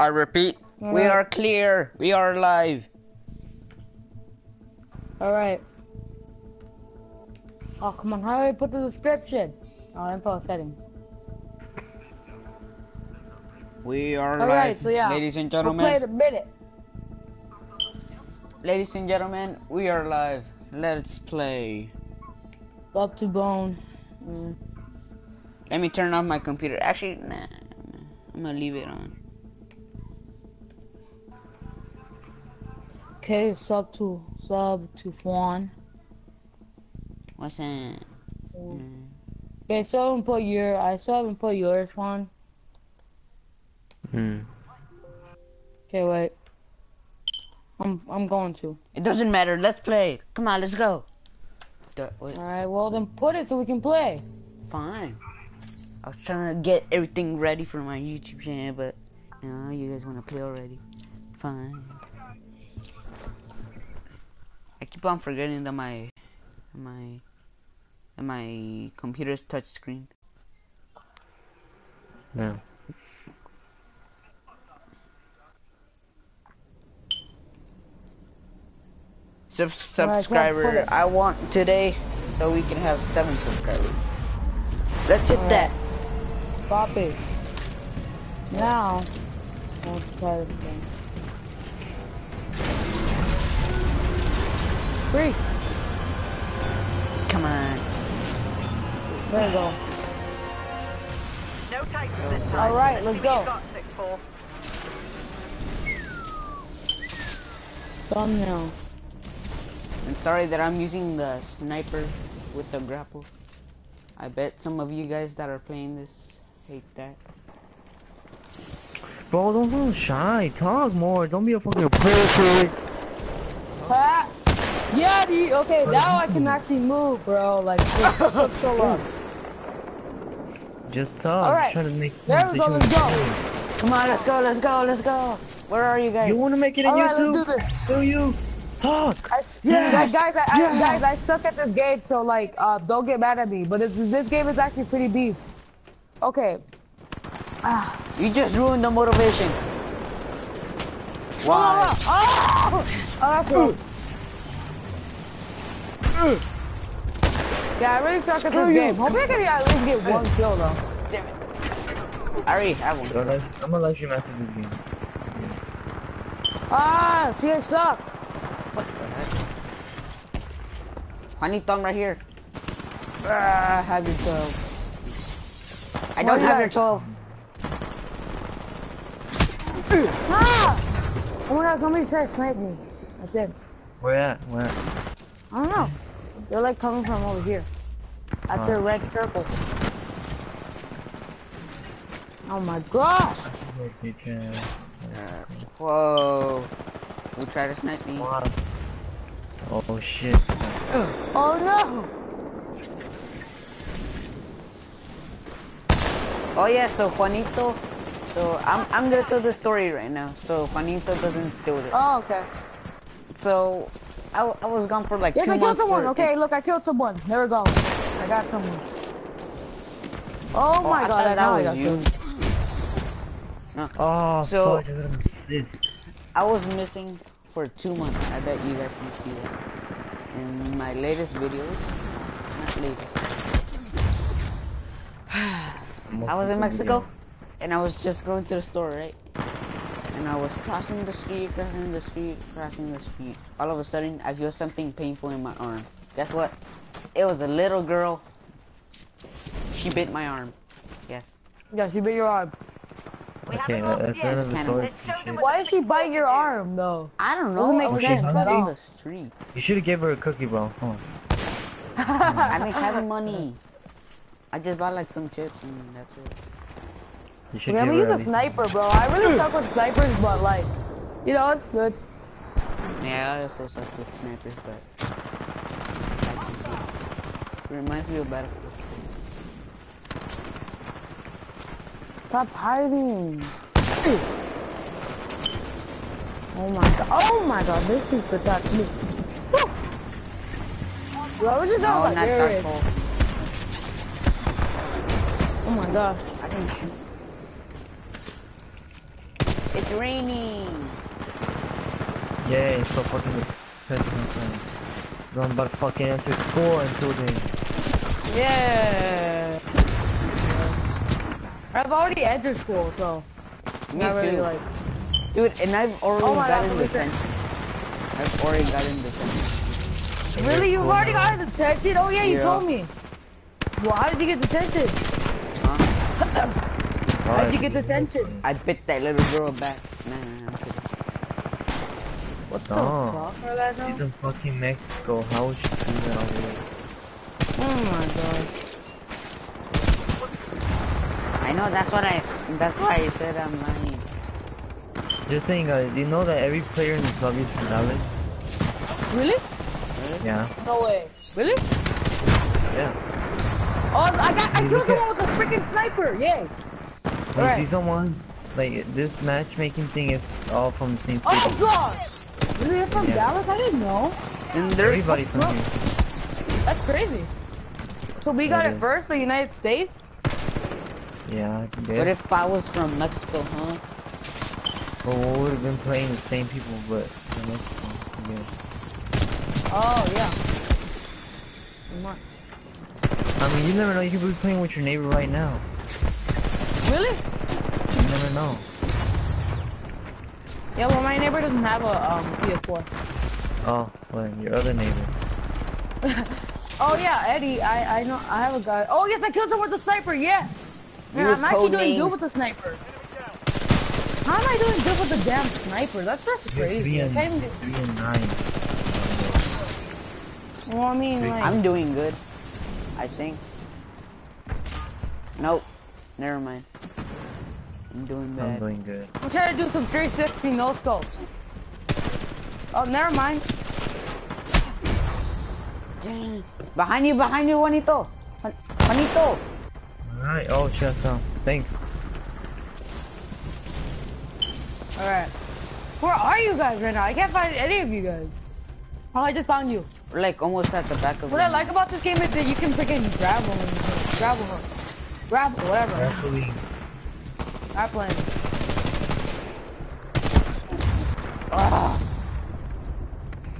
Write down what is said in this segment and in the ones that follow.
I repeat, we Alright. are clear. We are live. Alright. Oh, come on. How do I put the description? Oh, info settings. We are live. Alright, so yeah. Ladies and We'll gentlemen, play it a minute. ladies and gentlemen, we are live. Let's play. Up to bone. Mm. Let me turn off my computer. Actually, nah. I'm gonna leave it on. Okay, sub to sub to Fawn. What's that? Mm. Okay, so I haven't put your I still haven't put yours, Fawn. Hmm. Okay, wait. I'm I'm going to. It doesn't matter. Let's play. Come on, let's go. Alright, well then put it so we can play. fine. I was trying to get everything ready for my YouTube channel, but you know, you guys want to play already. Fine. I keep on forgetting that my my that my computer's touch screen. Yeah. Sub Alright, come on, put subscriber, it. I want today so we can have seven subscribers. Let's hit Alright. that. Copy. Now, let's try this thing. Three. Come on. There we go. No takers this time. All right, let's go. You got six four. Thumbnail. And sorry that I'm using the sniper with the grapple. I bet some of you guys that are playing this hate that. Bro, don't feel shy. Talk more. Don't be a fucking pussy. Ah! Yeah, dude. Okay, now I can actually move, bro. Like, it took so long. Just talk. Alright. Trying to make There we go, conversation let's with Come on, let's go, let's go, let's go. Where are you you. guys? You want to make it in Alright, YouTube? let's do this. Do you? Talk. I, s- Yes! guys, guys, I, I, guys, I suck at this game, so like, uh, don't get mad at me. But this, this game is actually pretty beast. Okay. Ah. You just ruined the motivation. Oh, Why? oh, oh, that's cool. Yeah, I really suck at Screw this game. Hopefully I can at least get one kill though. Damn it. I already have one. Bro, like, I'm gonna let you master this game. Yes. Ah, see, I suck. What the heck? Juanito, I'm right here. Ah, I have your 12. I don't Why have your guys- 12. Ah! Oh my god, somebody tried to snipe me. I did. Where at? Where? I don't know. They're like coming from over here. At the Oh. red circle. Oh my gosh! Wait, you can- Uh, whoa. Who tried to snipe me? Oh shit. Oh no! Oh yeah, so Juanito. So I'm I'm gonna tell the story right now. So Juanito doesn't steal it. Oh, okay. So I, I was gone for like Yes, two I killed someone. for- Okay, look, I killed someone. There we go. I got someone. Oh, oh my I god, thought I that know I got you. killed. Oh, So- fuck, I got an assist. I was missing for two months. I bet you guys can see that. In my latest videos, not latest. I was in Mexico, and I was just going to the store, right? And I was crossing the street, crossing the street, crossing the street. All of a sudden, I feel something painful in my arm. Guess what? It was a little girl. She bit my arm. Yes. Yeah, she bit your arm. Okay, haven't that, lost that's yet. another Kinda. story. Let's show them what Why did she bite your arm, though? I don't know. Doesn't make I was sense just at crossing all. the street. You should have gave her a cookie, bro. Come on. I didn't have money. I just bought like some chips and that's it. You should Yeah, give we her use a sniper, bro. I really suck with snipers, but like, you know, it's good. Yeah, I also suck with snipers, but I can see. It reminds me of Battlefield. Stop hiding. Oh my god. Oh my god, this super touched me. Woo! Bro, we just No, got like not there. Oh my god, I didn't shoot. It's It's raining. Yay, so fucking depressing my friend. So I'm about to fucking enter school and children. Yeah. I've already entered school, so Me not really too. like. Dude, and I've already Oh my God, gotten look detention. I've already gotten detention. Really, you've oh cool already now. got detention? Oh yeah, you Yeah. told me. Well, how did you get detention? Huh? How did you get detention? I bit that little girl back. Nah, nah, nah, What the No. fuck are that now? She's in fucking Mexico. How would she do that all the way? Oh my gosh. I know that's what I. That's why I said I'm lying. Just saying, guys. You know that every player in this lobby is from Dallas? Really? Yeah. No way. Really? Yeah. Oh, I got. I killed look someone with a freaking sniper. Yay. When Alright. you see someone, like, this matchmaking thing is all from the same oh city. Oh god. Really, you're from Yeah. Dallas? I didn't know. And there, Everybody That's from here. That's crazy. So we got Yeah. it first, the United States. Yeah, I what if I was from Mexico, huh? Well, we would have been playing the same people, but from Mexico, I guess. Oh yeah. Much. I mean, you never know. You could be playing with your neighbor right now. Really? You never know. Yeah. Well, my neighbor doesn't have a um PS4. Oh, well, your other neighbor. Oh yeah, Eddie. I I know. I have a guy. Oh yes, I killed someone with a sniper. Yes. Man, I'm actually code doing good with the sniper. How am I doing good with the damn sniper? That's just You're crazy. three I and, can't even do- three and nine. Well, I mean, like. I'm doing good. I think. Nope. Never mind. I'm doing bad. I'm doing good. I'm trying to do some 360 no scopes. Oh, never mind. Dang. Behind you, behind you, Juanito. Juan- Juanito. Alright, oh, chest out. Thanks. Alright. Where are you guys right now? I can't find any of you guys. Oh, I just found you. We're like almost at the back of What I like about this game is that you can freaking grab them. Grab them. Grab whatever. Definitely. Grappling. Ah,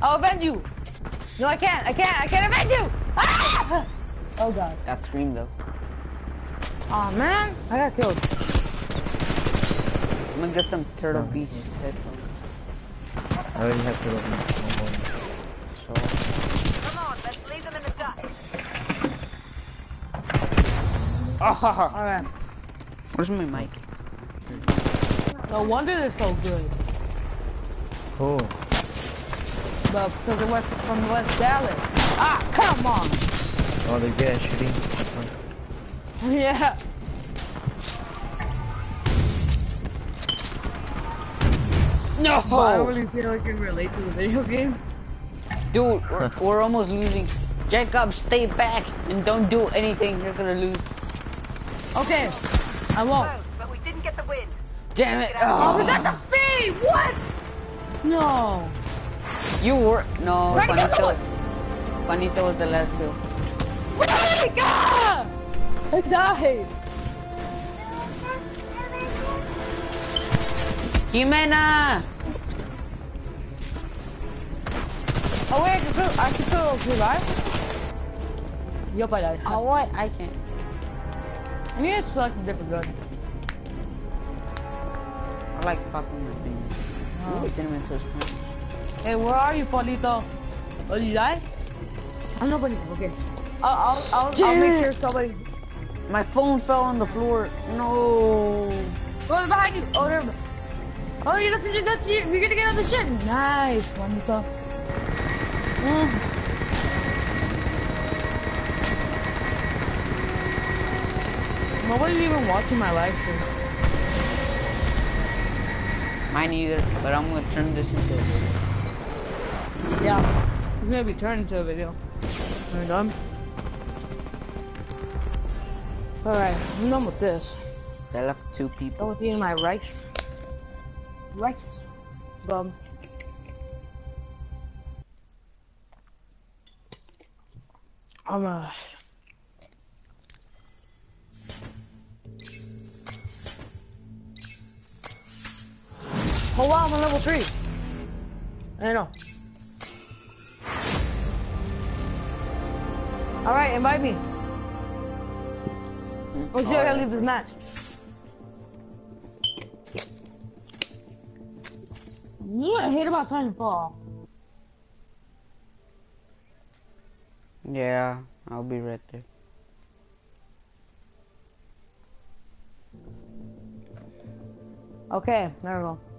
I'll avenge you. No, I can't. I can't. I can't avenge you. Ah! Oh god. that scream though. Oh man, I got killed. I'm gonna get some Turtle Oh, Beach headphones. I already have to open So, Come on, let's leave them in the dust. ah, All right. where's my mic? No wonder they're so good. Oh, But because it was from West Dallas. Ah, come on. oh, they're good at shooting. Yeah. No! But I don't really see how I can relate to the video game. Dude, we're, we're almost losing. Jacob, stay back and don't do anything. You're gonna lose. Okay, I won't. Damn it! Oh, we got the fee! What? No. you were no. Go! Juanito was the last kill. Wait! Ah! I died. Jimena! Oh wait, I can still, I can still revive? Yup, I died. Oh what? I can't. I need to select a different gun. I like popping my fingers. Oh. Ooh, cinnamon toast crunch. Hey, where are you, Falito? Oh, you died? Oh, nobody. Okay. I'll, I'll, I'll, I'll make sure somebody. My phone fell on the floor. No. Oh, behind you. Oh, there. Oh, you that's you. That's you. We're gonna get on the shit. Nice, Juanito. Mm. Nobody's even watching my live stream. Mine either. But I'm gonna turn this into a video. Yeah. It's gonna be turned into a video. Are you done? Alright, I'm done with this. I left two people. with eating my rice. Rice. Bum. I'm uh Oh wow, I'm on level three. I know. All right, invite me. Oh shit, I gotta leave this match. What I hate about Titanfall. Yeah, I'll be right there. Okay, there we go.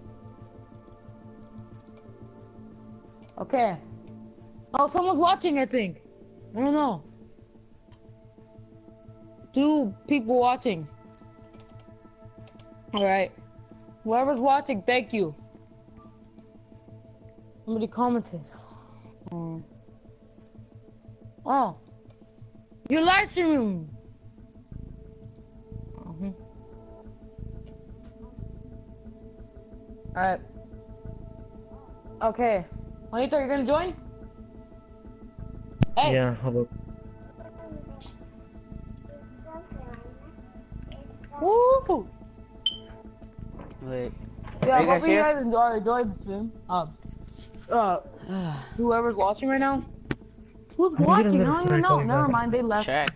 Okay. Oh, someone's watching, I think. I don't know. Two people watching. Alright. Whoever's watching, thank you. Somebody commented. Hmm. Oh. You're live streaming. Mhm. Alright. Okay. Juanito, you're gonna join? Hey. Yeah, hold up. Woo! Wait. Yeah, Are you guys hope you here? guys enjoy, enjoy the stream. Um, uh, whoever's watching right now. Who's watching? I don't even know. Never mind, they left. Check.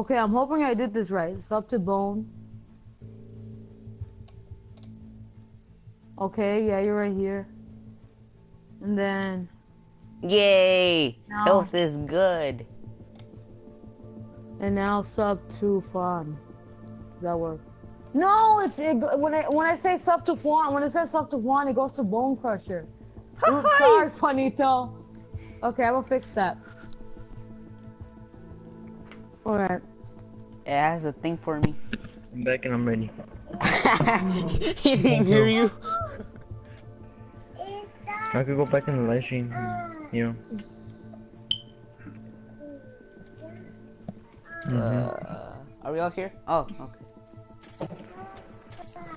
Okay, I'm hoping I did this right. It's up to bone. Okay, yeah, you're right here. And then, Yay! No. Health is good. and now sub to fun. Does that work? No, it's it, when I when I say sub to fun, When it says sub to fun, it goes to bone crusher. Oops, sorry, Funito. Okay, I will fix that. All right. It has a thing for me. I'm back and I'm ready. he didn't hear you. I could go back in the live stream. You know. Mhm. Uh, are we all here? Oh, okay.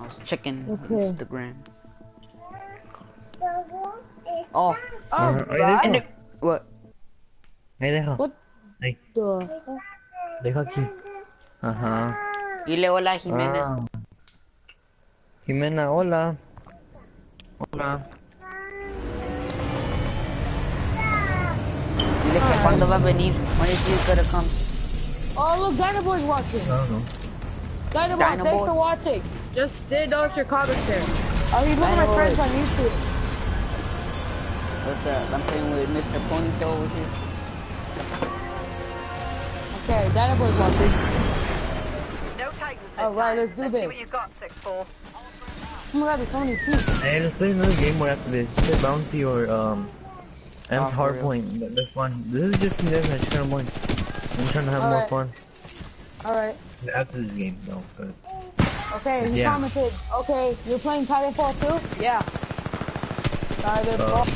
I was checking Okay. Instagram. Oh, Oh, Uh, ahí God. deja. what? Ahí deja. What Ahí, the? deja aquí. Ajá. Dile hola, Jimena. Ah. Jimena, hola. Hola. Dile que cuando va a venir. When is he gonna come? Oh, look, Dynaboy's watching. I don't know. Dynaboy, Dynaboy. thanks for watching. Just didn't notice your comments there. Oh, he's one of my friends on YouTube. What's up? I'm playing with Mr. Ponytail over here. Okay, Dynaboy's watching. No Titans this All right, time. let's do See this. what you got, 6-4. Oh my god, there's so many peeps. Hey, let's play another game more after this. Play Bounty or um, M Oh, for real? Hardpoint. That- That's fun. This is just me deathmatch, kind of boring. I'm trying to have more Alright. fun Alright. after this game though, cause Okay, he Yeah. commented. Okay, you're playing Titanfall too? Yeah. Titanfall.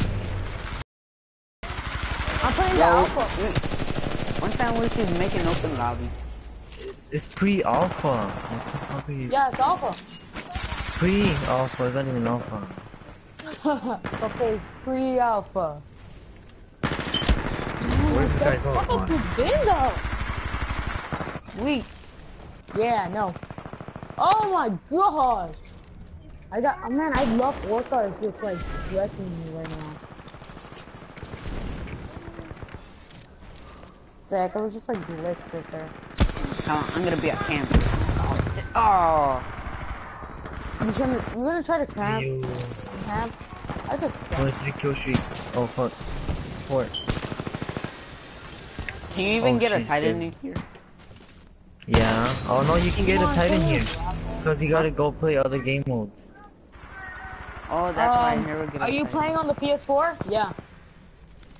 I'm playing the Yo, Alpha. one time we should make an open lobby. It's, it's pre-alpha. What the fuck are you? Yeah, it's Alpha. Pre-alpha. It's not even alpha. okay, it's pre-Alpha. Where's the guy going? bingo! We Yeah, know. Oh my gosh! I got, oh man, I love Orca. It's just like wrecking me right now. Heck, I was just like glitched right there. Come on, I'm gonna be a camp. Oh, oh. You trying to, you gonna try to camp? You Camp? I just suck. want to kill streak? Oh fuck. Fort. Can you even Oh, get a titan dude. in here? Yeah. Oh no, you can get a Come on, Titan here. Cause you gotta go play other game modes. Oh, that's why I Um, never get a Are you titan. playing on the PS4? Yeah.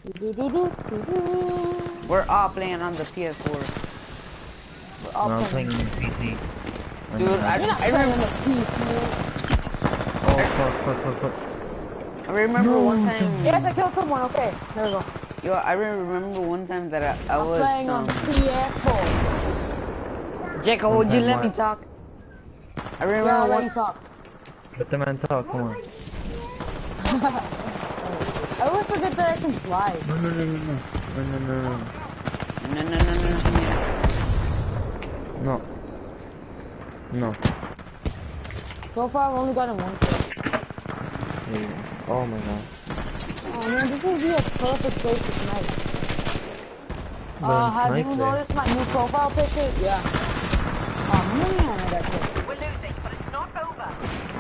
Do-do-do-do-do-do. We're all playing on the PS4. We're all No, I'm playing. playing on the PC. Dude, I, You're I, playing on remember, the PC. Oh fuck, fuck, fuck, fuck. I remember one time. Yes, I killed someone. Okay, there we go. Yo, I remember one time that I, I I'm was. playing on Um, PS4. Jacob, would you time let me talk? I remember I'll let one. talk. Let the man talk, come on. I always forget that I can slide. No, no, no, no, no. No, no, no, no. No, no, no, no, no. No. No. So far, I've only gotten one kill. There. Oh my god. Oh man, this would be a perfect place to snipe. But Uh, have night you there. noticed my new profile picture? Yeah. Oh man, I got killed. We're losing, but it's not over.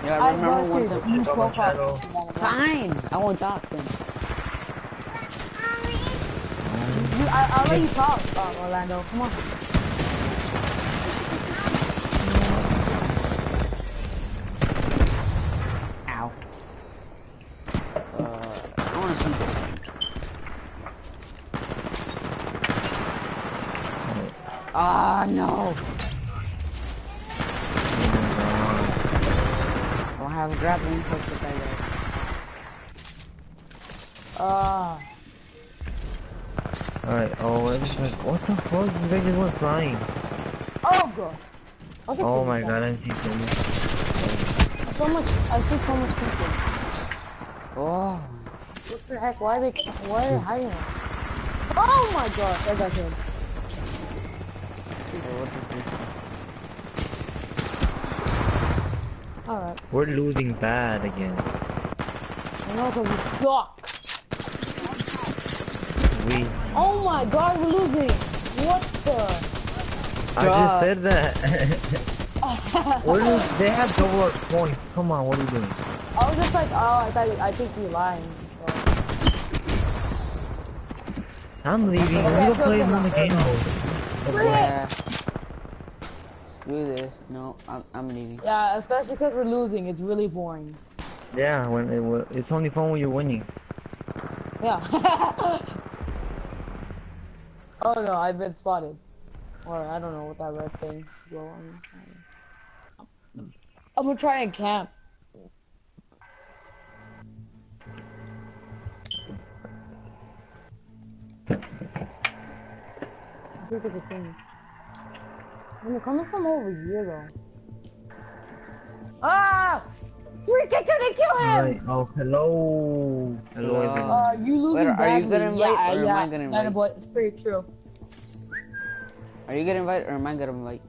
Yeah, I I remember one posted time. new Check profile channel. I. Fine. I won't talk then. You, I, I'll let you talk, uh, Orlando. Come on. Ow. Uh, I want to see this game. Ah, no. I don't have grappling hook with that guy. Ah. Alright, oh, what the fuck? What the fuck? You guys just went flying. Oh god. Oh my god, I see so much. So much. I see so much people. Oh. What the heck? Why are they? Why are they hiding? Oh my gosh! I got him. All right. We're losing bad again. I know because we suck. We. Oh my god, we're losing. What the? I just said that. what is, they have double our points. Come on, what are you doing? I was just like, oh, I thought I think you're lying. So. I'm leaving. Okay, Let me go so play another game mode. This is so boring. Yeah. Screw this. No, I'm, I'm leaving. Yeah, especially because we're losing. It's really boring. Yeah, when it, wa- it's only fun when you're winning. Yeah. oh no, I've been spotted. Or I don't know what that red thing. Well, I'm, I'm gonna try and camp. I think they can see me. And they're coming from over here though. Ah! Freaking couldn't kill him! Alright, oh, hello. Hello, Hello. everyone. Uh, you losing Wait, are you badly. gonna invite yeah, or am. I gonna That invite? boy, it's pretty true. Are you gonna invite or am I gonna invite?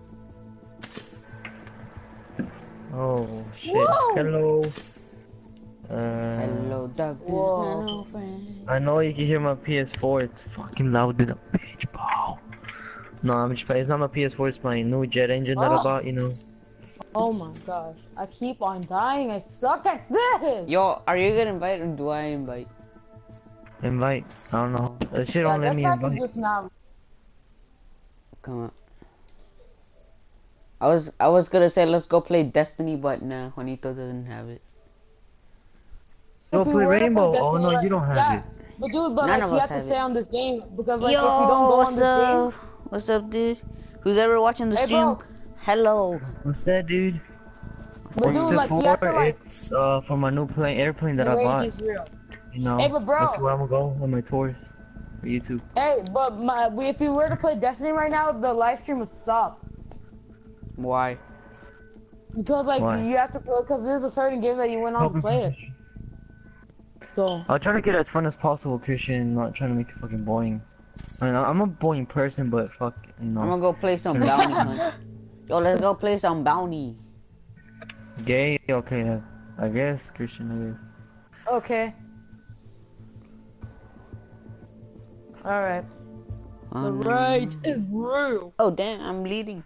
Oh, shit. Whoa. Hello. Uh, Hello, darkness, Whoa. my old friend. I know you can hear my PS4. It's fucking loud in a bitch, bro. No, I'm just playing. It's not my PS4. It's my new jet engine that I Oh. bought. You know. Oh my gosh. I keep on dying. I suck at this! Yo, are you gonna invite or do I invite? Invite. I don't know. That shit yeah, don't let me invite. just now. Come on. I was I was gonna say let's go play Destiny, but nah, Juanito doesn't have it. Go If play Rainbow. play Oh no, right- you don't have yeah. it. But dude, but None like of you us have to have stay it. on this game because like Yo, if you don't go on what's this up? What's up, dude? Who's ever watching the Hey, stream? bro. Hello. What's that, dude? But One dude, to like four. to like It's uh for my new plane, airplane that the I rage bought. is real. You know. Hey, but bro. That's where I'm gonna go on my tours for YouTube. Hey, but my we- if you were to play Destiny right now, the live stream would stop Why? because like Why? you have to play because there's a certain game that you went on to play it. So I'll try to get it as fun as possible, Christian. Not trying to make it fucking boring. I mean, I'm a boring person, but fuck, you know. I'm gonna go play some bounty hunt. Yo, let's go play some bounty. Gay? Okay, I guess, Christian, I guess. okay. All right. The Um, rage is real. Oh damn, I'm bleeding.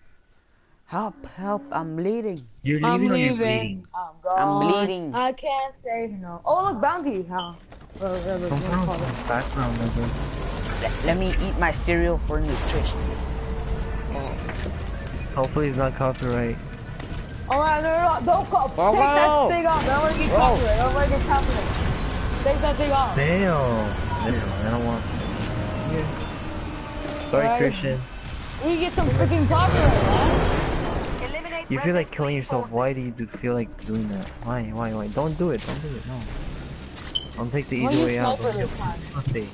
Help, help, I'm bleeding. You're leaving I'm or you're leaving. bleeding? I'm gone. I'm bleeding. I can't stay here. No. Oh look, bounty. Huh? Whatever, whatever, Some you wanna call it. kind of background, I guess. Let, let me eat my cereal for nutrition. Oh. Hopefully it's not copyright. Oh no, no, no, no, don't go. Whoa, oh, Take that thing off. Don't let me get Whoa. copyright. Don't let me get copyright. Take that thing off. Damn. Damn, I don't want. Sorry, Right. Christian. We get some freaking copyright, man. Eliminate You feel like killing yourself. Why do you do feel like doing that? Why? Why? Why? Don't do it. Don't do it. No. Don't take the easy way out. Don't this kill time? Nothing.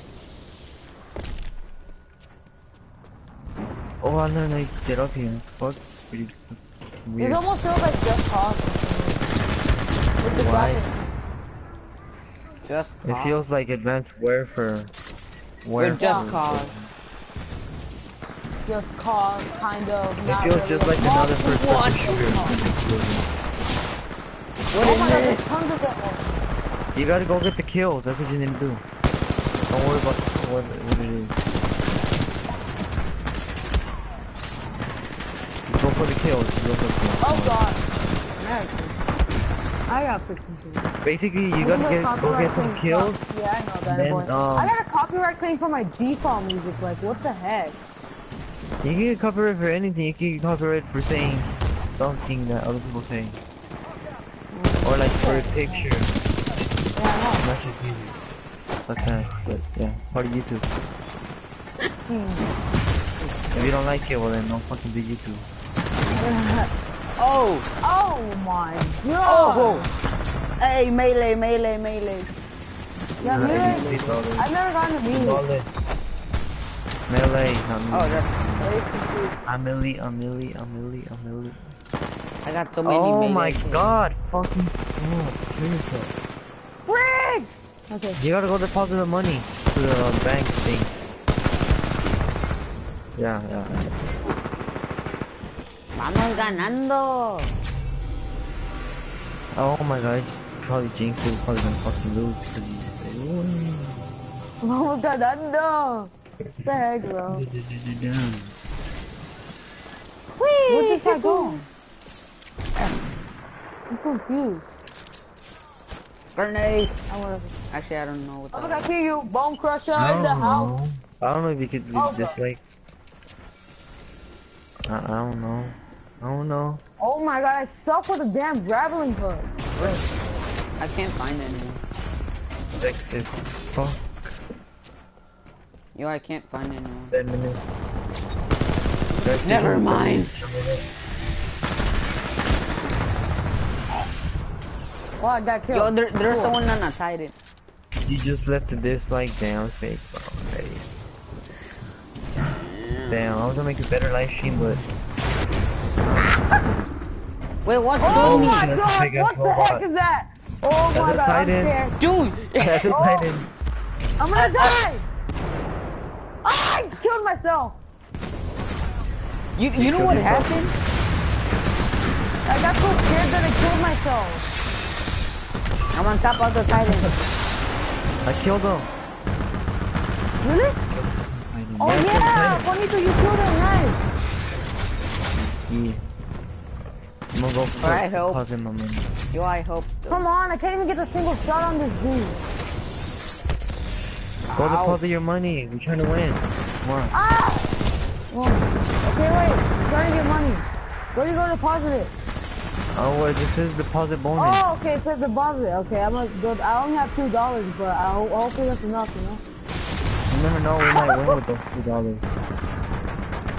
Oh, I learned I can get up here. Fuck, it's pretty It almost feels like just cause. With the Why? graphics. Just It feels like Advanced Warfare. We're Warfare. just cause. just cause kind of. It feels really just like another first person shooter. What Oh is my god, this? there's tons of them. You gotta go get the kills. That's what you need to do. Don't worry about what, what it is. Just go for the kills. Go for. Oh god. I got freaking kills. Basically, you gotta get go get some kills. sucks. Yeah, I know that. then, um, I got a copyright claim for my default music. Like, what the heck? You can get copyright for anything. You can get copyright for saying something that other people say, or like for a picture, Yeah, I not just music. Such but yeah, it's part of YouTube. If you don't like it, well then don't fucking do YouTube. Know. Oh! oh my Oh! god. Hey, melee, melee, melee. Yeah, Nah, melee. it is all I've never gotten to melee. Melee. Melee, not Oh, melee. that's. I'm melee, I'm melee, I'm melee, I'm melee. I got so many Oh melee my kills. god, fucking screw kill yourself. Frig! Okay. You gotta go deposit the money to the bank thing. Yeah, yeah. Vamos ganando. Oh my god, I probably jinxed it. Probably gonna fucking lose because you just said, Oh my god, no. What the heck, bro? Where did that go? I'm confused. Grenade. I wanna... Actually, I don't know what Oh, that look, I is. see you. Bone crusher I in the don't house. know. I don't know if you could Oh, leave this like. I, I don't know. I don't know. Oh my god, I suck with a damn grappling hook. I can't find anyone. Vex is fuck. Yo, I can't find anyone. Feminist. Vex Never mind. feminist. Oh, I got killed. Yo, there, there's Cool. someone on a Titan. You just left a dislike. Damn, it's fake. Already. Damn, I was gonna make a better live stream, but Wait, what's Oh Oh, my shit, that's a god, what the robot. heck is that? Oh That's my a god, I'm Titan. scared. Dude! that's a Oh. titan. I'm gonna die! Ah, I killed myself! you, You you know what yourself? happened? I got so scared that I killed myself. I'm on top of the Titan. I killed him. Really? Oh yeah, Bonito, you killed him, nice. Yeah. I'm gonna go for Alright, I hope. deposit my money. Yo, I hope. Come on, I can't even get a single shot on this dude. Go Ow. deposit your money. We're trying to win. Come on. Ah! Oh. Okay, wait, I'm trying to get money. Where do you go to deposit it? Oh, well, this is deposit bonus. Oh, okay, it says deposit. Okay, I'm gonna go. I only have two dollars, but I ho- hopefully that's enough, you know. You never know, we might win with those two dollars.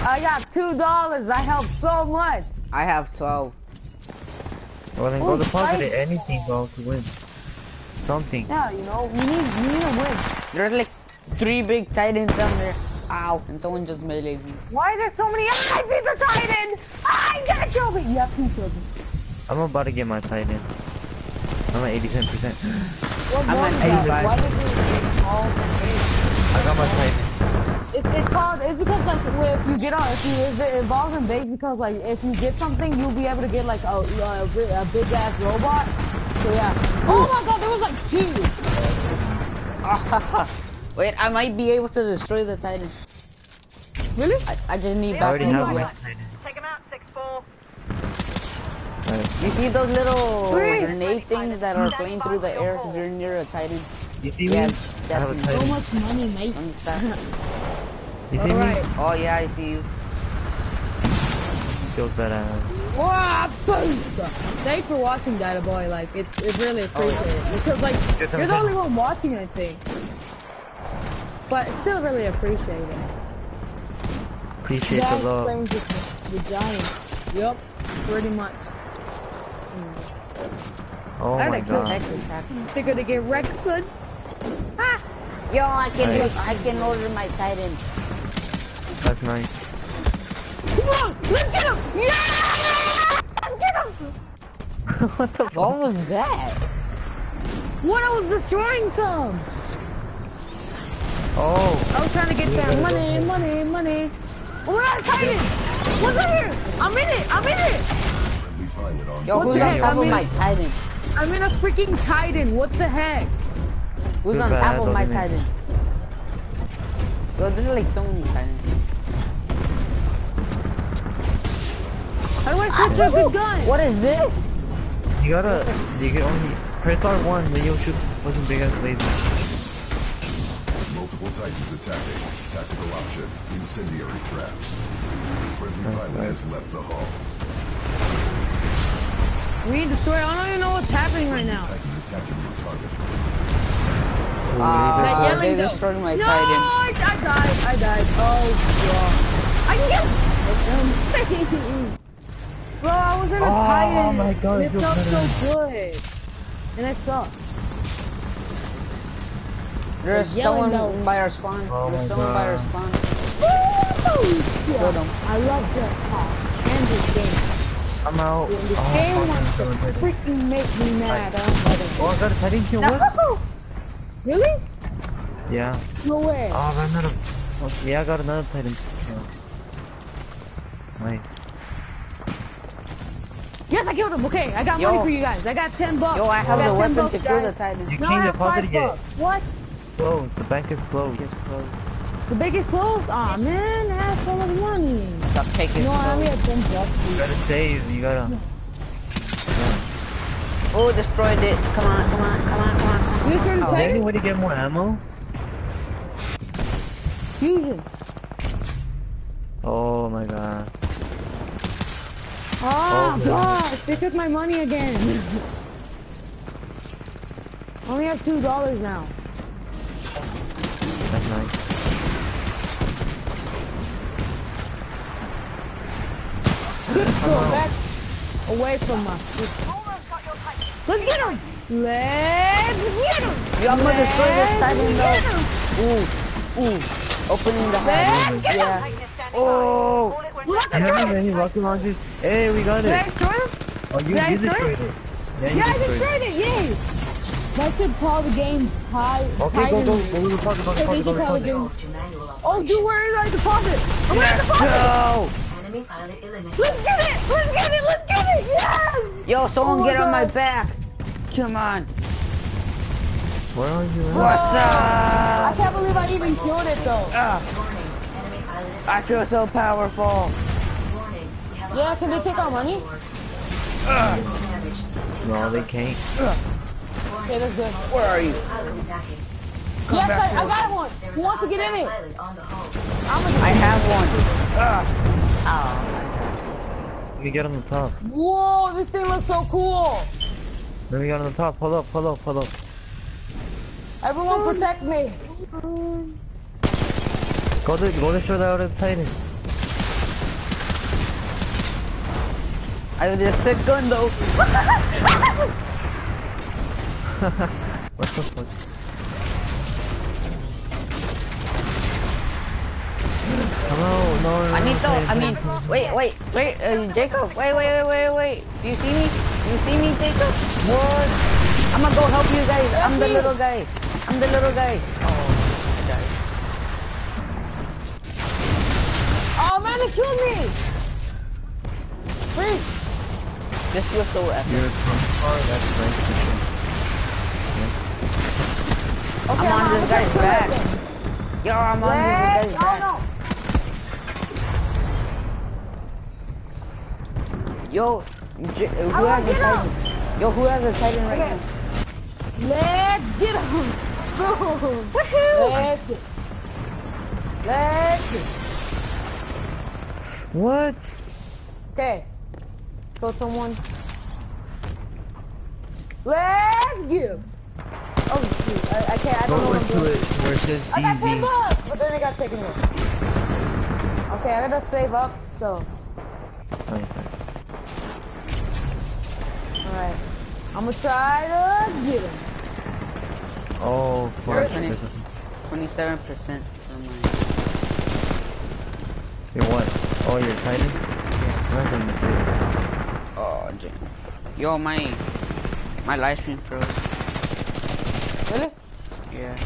I got two dollars. I helped so much. I have 12. Well, then go deposit fight. it. Anything, bro, to win. Something. Yeah, you know, we need we need a win. There's like three big Titans down there. Ow, and someone just meleeed me. Why are there so many? Ah, I see the Titan. Ah, he's gonna kill me. Yep, he killed me. I'm about to get my titan. I'm at 87%. What I'm at 85. Why did it all the? I got my titan. It's it's called. It's because like well, if you get on, if you if it involves in base, because like if you get something, you'll be able to get like a a, a big ass robot. So yeah. Oh my god, there was like two. Wait, I might be able to destroy the Titan. Really? I, I just need I back already in have the my Take him out, 6-4. Alright. You see those little Three. grenade things that are flying through the air if you're near a Titan? You see Yeah, me? I have a that's. So much money, mate. Understand? You see Alright. me? Oh yeah, I see you. Feels badass. Wow! Thanks for watching, Data Boy. Like, it, it really appreciate it. Because, like, you're the only one watching, I think. But still really appreciate it. Appreciate the love. explains it, the, the giant. Yep, pretty much. Oh I my like kill god. Texas happened. They're gonna get wrecked, son. Ah! Yo, I can Nice. I can order my Titan. That's nice. Come let's get him! Yeah! Let's get him! what the fuck? What was that? What? I was destroying some. Oh, I was trying to get that money, money, money. Oh my god, Titan! What's right here? I'm in it! I'm in it! Friendly pilot on Yo, What who's on top I of mean- my Titan? I'm in a freaking Titan. What the heck? Who's Too on top of my? Titan? Yo, there's like so many Titans. How do I switch up this gun? What is this? You gotta, you can only press R1, then you'll shoot fucking big ass laser. multiple Titans attacking. Tactical option. Incendiary traps. Friendly That's pilot nice. has left the hull. We need to destroy. I don't even know what's happening right now. Titan attacking your target. Oh, Ah, they yelling though. destroyed my no, Titan. I, I died. I died. Oh, God. I can get him. Bro, I was in a Oh, Titan. my God, It you're felt so good. And I sucked. There's They're yelling someone though. by our spawn. Oh There's my someone by our spawn. Woo! Killed. I love Just Jetpack and this game. I'm out. And this Oh, game fuck, wants I'm to still freaking make me mad. I don't like it. Oh, I got a Titan kill, what? No! Really? Yeah. No way. Oh, I ran out of... Okay, yeah, I got another Titan kill. Nice. Yes, I killed him. Okay, I got Yo. money for you guys. I got 10 bucks. Yo, I have got the 10 weapon bucks, to kill the. Titan. You No, I can't have deposit 5 it yet. bucks. What? It's closed. The bank is closed. It's closed. The bank is closed? Aw, man, I have so much money. Stop taking No, I only closed. had 10 bucks. You gotta save. You gotta... Oh, destroyed it. Come on, come on, come on, come on. You sure the Is there any way to get more ammo? Fusion. Oh my god. Oh, Oh, gosh, they took my money again. I only have $2 now. That's nice. Go back away from us. Let's get him! Let's get him! Yo, I'm gonna destroy this Let's Titan get though. him! Ooh, ooh. Opening the Let's hatch. get Yeah. Titan is standing Oh. by. All it will Look at have that! any rocket launchers? Hey, we got Did I it. destroy him? Oh, you, Did I you destroyed it. Yeah, you Yeah, I destroyed it. destroyed it, yay! That should call the game high. Okay, go, go, go to the pocket, pocket, Hey, pocket, they should pocket, call the pocket. game. to manual Oh, dude, where is our deposit? I'm at the deposit! Go! Enemy pilot eliminated. Let's get it! Let's get it! Let's get it! Yes! Yo, someone Oh get on my back. Come on. Where are you at? What's up? I can't believe I even killed it though. Ah, I feel so powerful. warning. We have a Yeah, can they hostile take our money? aboard. Critical damage. Take No, they can't. Okay, that's good. Where are you? Pilot attacking. yes, back I, here. I got one. There is Who a wants to get in it? on the hull. I'm gonna I have one. Ah. Let me get on the top. Whoa, this thing looks so cool. Let me get on the top. Pull up, pull up, pull up. Everyone protect me. Go to, go to show that other Titan. I have this sick gun though. What the fuck? Hello, no, no, I no, need to. I mean, wait, wait, wait, uh, Jacob. Wait, wait, wait, wait, wait. Do you see me? Do you see me, Jacob? What? I'm gonna go help you guys. I'm the little guy. I'm the little guy. Oh, Oh man, they killed me. Freeze. This feels so epic. You're from far, that's nice to see. Yes. Okay, I'm on I'm this guy's gonna back. Yo, I'm on Let's. this Oh guy's no. back. Yo, J- uh, who has the titan? Yo, who has the titan right Okay. now? Let's get him. Boom. Let's get. Let's get. What? Okay. Go someone. Let's get him. Oh shoot, I, I can't, I don't know Go what I'm into doing. it where it says I got 10 DZ. bucks, but then I got taken away. Okay, I gotta save up, so. Nice, Alright. I'm gonna try to get him. nice. Oh, fuck. You're Twenty-seven percent for mine. you're what? Oh, you're Titan? Yeah. I'm not gonna say this. Oh, damn. Yo, my my live stream froze. Really? Yeah.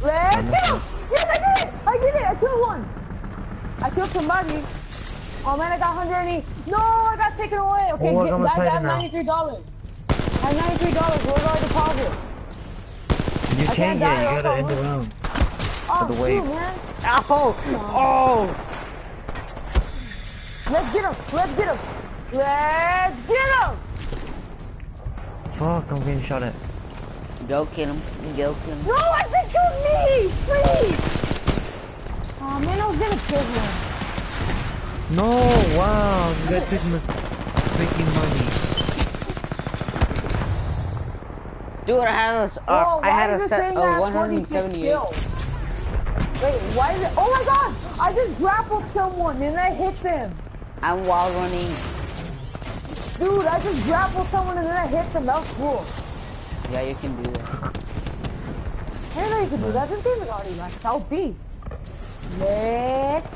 Let's I'm get! Yes, I did it! I did it! I killed one! I killed somebody. Oh man, I got 180. No, I got taken away. Okay, Oh, I get, got that, Titan that $93. I have $93. Where do I deposit? You I can't can't yet, die, you gotta end the lose. round. Oh, the shoot, man. Ow! Oh! Let's get him. Let's get him. Let's get him. Fuck, I'm getting shot at. Go kill him. Go kill him. No, I think kill me. Please. Oh man, I was gonna kill him. No, wow, you guys took my freaking money. Dude, I had a, s- uh, Bro, I had a it set saying I of have 178. 26? Wait, why is it? Oh my god! I just grappled someone and I hit them. I'm wall running. Dude, I just grappled someone and then I hit the That was cool. Yeah, you can do that. I didn't know you could do that. This game is already like South B. Let's.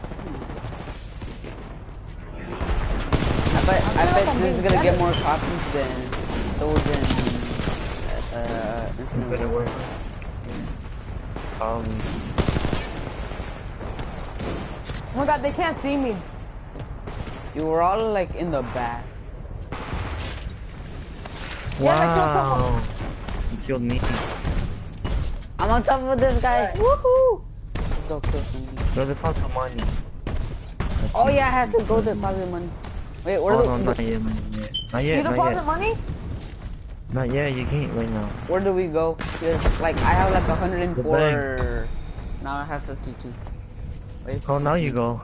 I bet, I feel like bet I'm this is gonna get more copies than sold in uh, Infinite Better War. Um, Oh my god, they can't see me. You were all like in the back. Yeah, I killed someone. wow. You killed me. I'm on top of this guy. Woohoo! Let's go kill somebody. No, they found money. Oh yeah, I have to go deposit money. Wait, where Oh, do no, not yet, not yet. Not You yet, not deposit yet. money? Not yet, you can't right now. where do we go? Because like I have like 104. Now I have 52. Wait. Oh, now you go.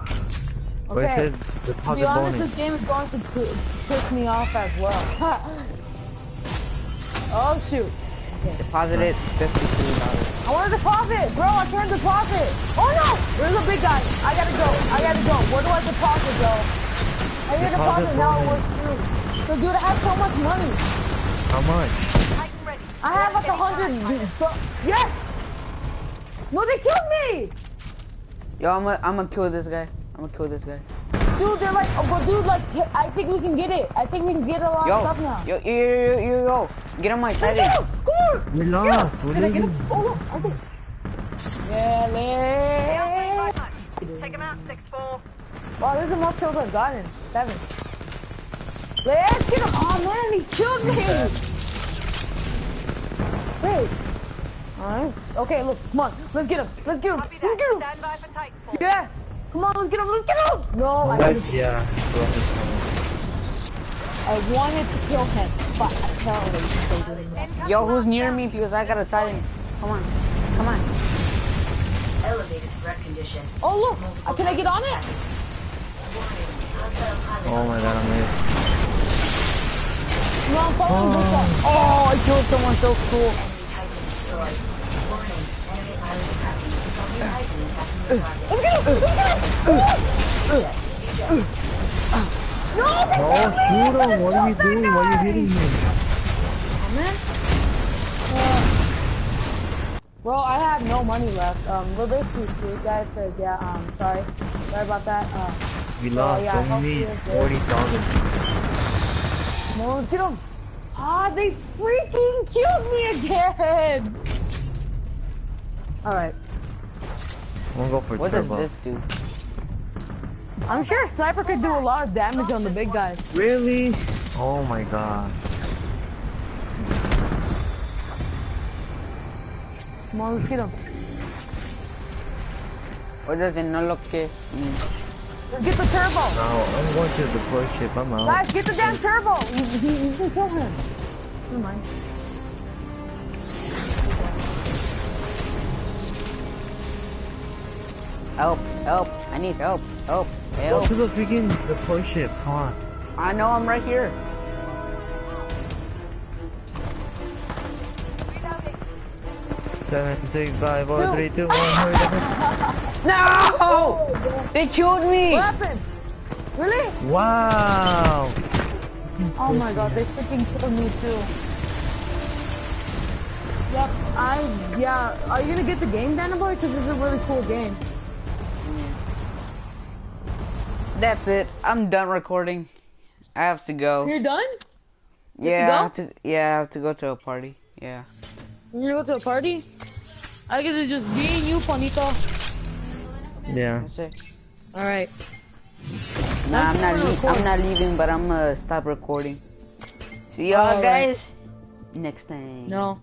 Where it Okay. says To be honest, bonus. this game is going to piss me off as well. oh shoot. Deposited $52. I want to deposit, bro. I can't deposit. Oh no! There's a big guy. I gotta go. I gotta go. Where do I deposit, bro? I need to Deposit deposit now. It works through? So, dude, I have so much money. How much? Titan ready. I have like a hundred. dude. So, yes. No, they killed me, Yo, I'm gonna I'm gonna kill this guy. I'm gonna kill this guy. dude. They're like, oh, but dude, like, I think we can get it. I think we can get a lot Yo, of stuff now. yo, yo, yo, yo, yo, get on my Let's side. go. Score. We lost. What Did I did get you him? Oh look, I think. Yeah, let's. Take him out, 6-4. Wow, this is the most kills I've gotten. Seven. Let's get him. Oh man, he killed me. Wait. Alright. Okay, look, come on. Let's get him. Let's get him. Let's get him. Stand by for Yes. Come on, let's get him. Let's get him. No, I, Guys, yeah. I wanted to kill him, but apparently they didn't. know. Yo, who's near me? Because I got a Titan. Come on, come on. Elevated threat condition. Oh look, uh, can I get on it? Warning. Hostile pilot. Oh my god, I missed. No, I'm following this guy. Oh, I killed someone so cool. Enemy Titan destroyed. Warning. Enemy pilot attacking. Enemy Titan attacking the target. Let's get him. Let's get him. No, Oh, shoot him! What are you doing? Why are you guy. hitting me? Uh, well, I have no money left. Um, we're basically screwed, guys. So yeah, um, sorry, sorry about that. Uh, We lost. yeah, so we need hopefully forty thousand. no, get him. Ah, they freaking killed me again. All right, I'm gonna go for What does this do? I'm sure sniper could do a lot of damage on the big guys. Really? Oh my god. Come on, let's get him. What does it not look que mean? Let's get the turbo. No, I'm going to the dropship. I'm out. Guys, get the damn turbo. You, you, you can kill him. Never mind. Help, help, I need help, help, Go help. to the freaking the dropship. Come on. I know I'm right here. Seven, six, five, four, Two. three, two, one. Hurry up. No! They killed me! What happened? Really? Wow. Oh my god, they freaking killed me too. Yep, I, yeah. Are you gonna get the game, Danaboy? Because this is a really cool game. That's it. I'm done recording. I have to go. You're done? Yeah, go? I have to. Yeah, I have to go to a party. Yeah. You're gonna go to a party? I guess it's just me and you, Juanito. Yeah. That's it. All right. Nah, I'm not. go Le- record. I'm not leaving, but I'm gonna stop recording. See y'all Alright. guys next time. No.